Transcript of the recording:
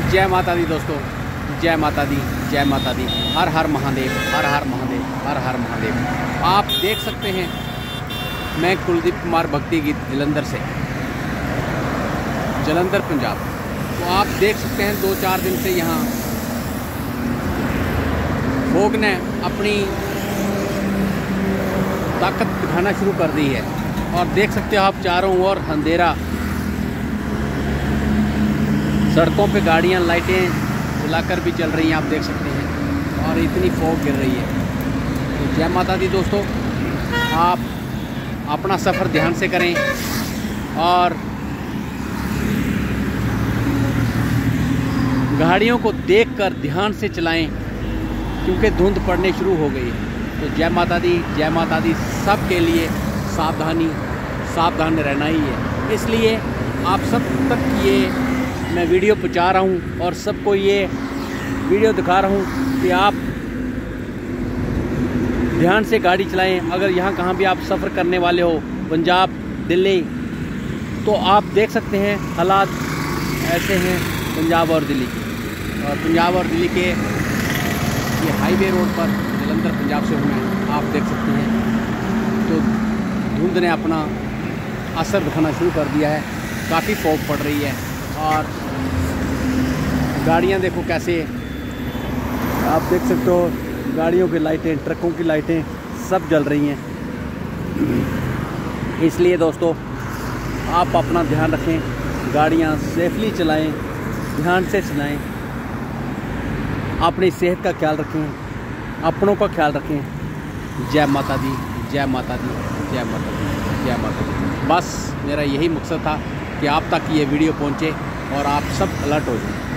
जय माता दी दोस्तों, जय माता दी, जय माता दी। हर हर महादेव, हर हर महादेव, हर हर महादेव। आप देख सकते हैं, मैं कुलदीप कुमार भक्ति गीत जलंधर से। जलंधर, पंजाब। तो आप देख सकते हैं दो चार दिन से यहाँ फोग ने अपनी ताकत दिखाना शुरू कर दी है। और देख सकते हो आप चारों ओर अंधेरा सड़कों पे गाड़ियाँ, लाइटें जलाकर भी चल रही हैं, आप देख सकते हैं। और इतनी फॉग गिर रही है। तो जय माता दी दोस्तों, आप अपना सफ़र ध्यान से करें और गाड़ियों को देखकर ध्यान से चलाएँ, क्योंकि धुंध पड़ने शुरू हो गई है। तो जय माता दी, जय माता दी, सब के लिए सावधानी, सावधान रहना ही है। इसलिए आप सब तक ये मैं वीडियो पहुँचा रहा हूँ और सबको ये वीडियो दिखा रहा हूँ कि आप ध्यान से गाड़ी चलाएँ। अगर यहाँ कहाँ भी आप सफ़र करने वाले हो, पंजाब, दिल्ली तो आप देख सकते हैं हालात ऐसे हैं पंजाब और दिल्ली और पंजाब और दिल्ली के ये हाईवे रोड पर जलंधर, पंजाब से हूँ मैं आप देख सकते हैं। तो धुंध ने अपना असर दिखाना शुरू कर दिया है। काफ़ी फॉग पड़ रही है। और गाड़ियाँ देखो कैसे आप देख सकते हो, गाड़ियों की लाइटें, ट्रकों की लाइटें सब जल रही हैं। इसलिए दोस्तों, आप अपना ध्यान रखें, गाड़ियाँ सेफली चलाएँ, ध्यान से चलाएँ। अपनी सेहत का ख्याल रखें, अपनों का ख्याल रखें। जय माता दी, जय माता दी, जय माता दी, जय माता दी। बस मेरा यही मकसद था कि आप तक ये वीडियो पहुँचे। और आप सब अलर्ट हो जाएँ।